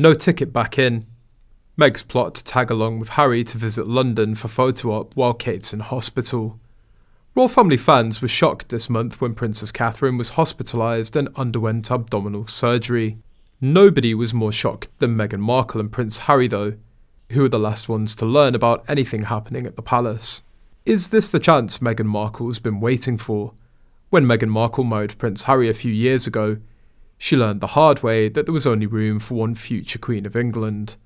No ticket back in. Meg's plot to tag along with Harry to visit London for photo op while Kate's in hospital. Royal family fans were shocked this month when Princess Catherine was hospitalised and underwent abdominal surgery. Nobody was more shocked than Meghan Markle and Prince Harry, though, who were the last ones to learn about anything happening at the palace. Is this the chance Meghan Markle's been waiting for? When Meghan Markle married Prince Harry a few years ago, she learned the hard way that there was only room for one future Queen of England.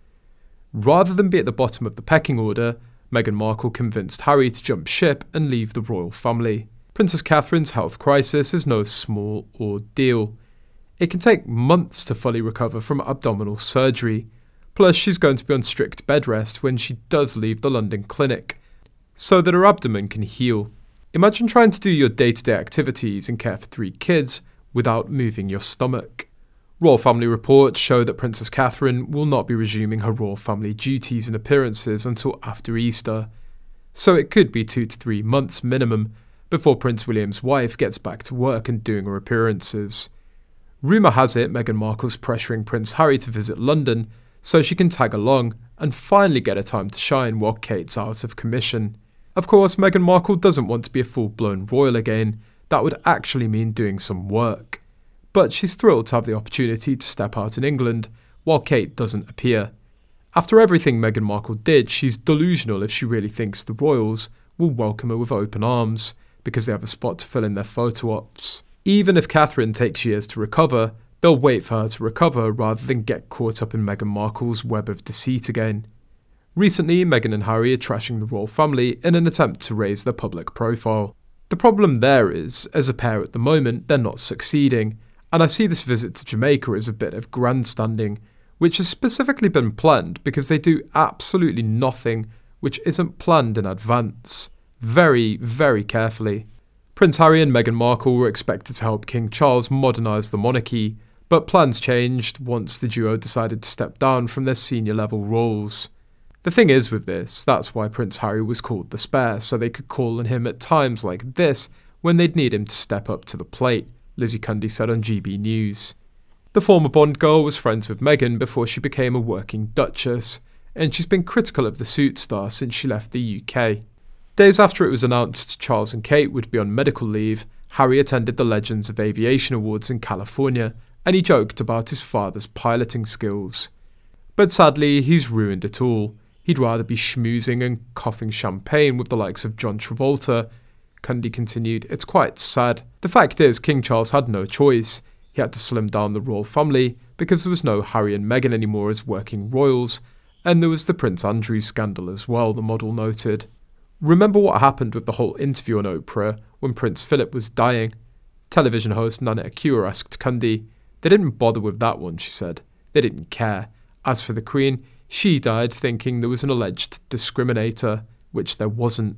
Rather than be at the bottom of the pecking order, Meghan Markle convinced Harry to jump ship and leave the royal family. Princess Catherine's health crisis is no small ordeal. It can take months to fully recover from abdominal surgery, plus, she's going to be on strict bed rest when she does leave the London clinic, so that her abdomen can heal. Imagine trying to do your day to day activities and care for three kids without moving your stomach. Royal family reports show that Princess Catherine will not be resuming her royal family duties and appearances until after Easter, so it could be two to three months minimum before Prince William's wife gets back to work and doing her appearances. Rumour has it Meghan Markle's pressuring Prince Harry to visit London so she can tag along and finally get a time to shine while Kate's out of commission. Of course, Meghan Markle doesn't want to be a full blown royal again, that would actually mean doing some work. But she's thrilled to have the opportunity to step out in England while Kate doesn't appear. After everything Meghan Markle did, she's delusional if she really thinks the royals will welcome her with open arms because they have a spot to fill in their photo ops. Even if Catherine takes years to recover, they'll wait for her to recover rather than get caught up in Meghan Markle's web of deceit again. Recently, Meghan and Harry are trashing the royal family in an attempt to raise their public profile. The problem there is, as a pair at the moment, they're not succeeding, and I see this visit to Jamaica as a bit of grandstanding, which has specifically been planned because they do absolutely nothing which isn't planned in advance, very, very carefully. Prince Harry and Meghan Markle were expected to help King Charles modernise the monarchy, but plans changed once the duo decided to step down from their senior level roles. The thing is with this, that's why Prince Harry was called the spare, so they could call on him at times like this when they'd need him to step up to the plate, Lizzie Cundy said on GB News. The former Bond girl was friends with Meghan before she became a working duchess, and she's been critical of the Suits star since she left the UK. Days after it was announced Charles and Kate would be on medical leave, Harry attended the Legends of Aviation Awards in California, and he joked about his father's piloting skills. But sadly, he's ruined it all. He'd rather be schmoozing and coughing champagne with the likes of John Travolta. Cundy continued, It's quite sad. The fact is, King Charles had no choice. He had to slim down the royal family because there was no Harry and Meghan anymore as working royals, and there was the Prince Andrew scandal as well, the model noted. Remember what happened with the whole interview on Oprah when Prince Philip was dying? Television host Nana Akua asked Cundy. They didn't bother with that one, she said. They didn't care. As for the Queen, she died thinking there was an alleged discriminator, which there wasn't.